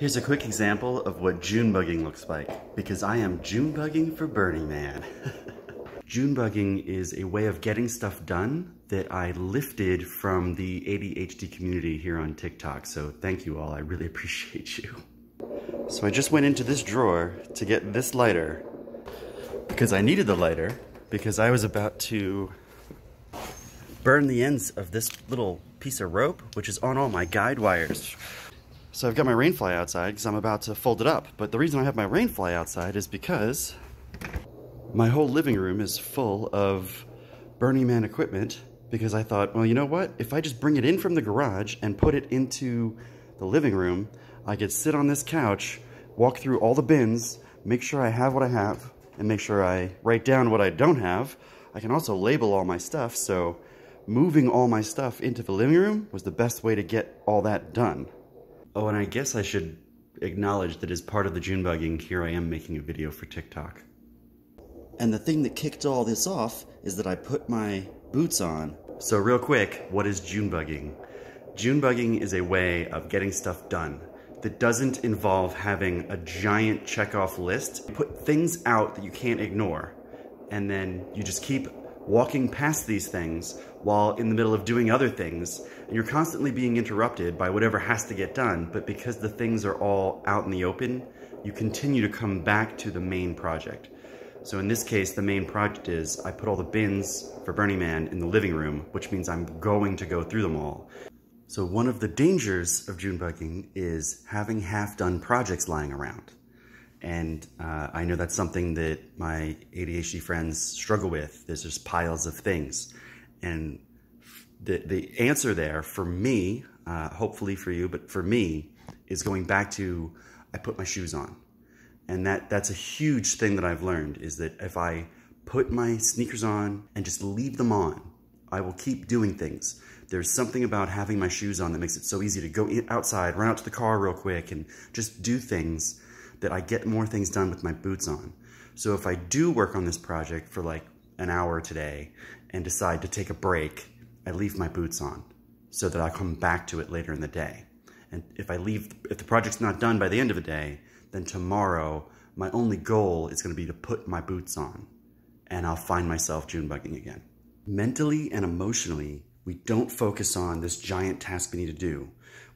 Here's a quick example of what June bugging looks like, because I am June bugging for Burning Man. June bugging is a way of getting stuff done that I lifted from the ADHD community here on TikTok, so thank you all, I really appreciate you. So I just went into this drawer to get this lighter, because I needed the lighter, because I was about to burn the ends of this little piece of rope, which is on all my guide wires. So I've got my rainfly outside because I'm about to fold it up. But the reason I have my rainfly outside is because my whole living room is full of Burning Man equipment because I thought, well, you know what? If I just bring it in from the garage and put it into the living room, I could sit on this couch, walk through all the bins, make sure I have what I have, and make sure I write down what I don't have. I can also label all my stuff, so moving all my stuff into the living room was the best way to get all that done. Oh, and I guess I should acknowledge that as part of the June bugging, here I am making a video for TikTok. And the thing that kicked all this off is that I put my boots on. So real quick, what is June bugging? June bugging is a way of getting stuff done that doesn't involve having a giant checkoff list. You put things out that you can't ignore, and then you just keep walking past these things while in the middle of doing other things, and you're constantly being interrupted by whatever has to get done, but because the things are all out in the open, you continue to come back to the main project. So in this case, the main project is I put all the bins for Burning Man in the living room, which means I'm going to go through them all. So one of the dangers of June bugging is having half-done projects lying around. And uh, I know that's something that my ADHD friends struggle with. There's just piles of things. And the, the answer there for me, uh, hopefully for you, but for me, is going back to I put my shoes on. And that, that's a huge thing that I've learned is that if I put my sneakers on and just leave them on, I will keep doing things. There's something about having my shoes on that makes it so easy to go outside, run out to the car real quick, and just do things that I get more things done with my boots on. So if I do work on this project for like an hour today and decide to take a break, I leave my boots on so that I come back to it later in the day. And if I leave, if the project's not done by the end of the day, then tomorrow my only goal is going to be to put my boots on and I'll find myself June bugging again. Mentally and emotionally, we don't focus on this giant task we need to do.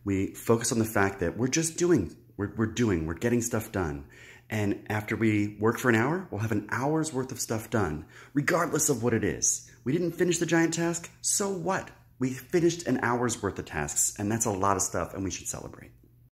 We focus on the fact that we're just doing, we're, we're doing, we're getting stuff done. And after we work for an hour, we'll have an hour's worth of stuff done, regardless of what it is. We didn't finish the giant task, so what? We finished an hour's worth of tasks, and that's a lot of stuff, and we should celebrate.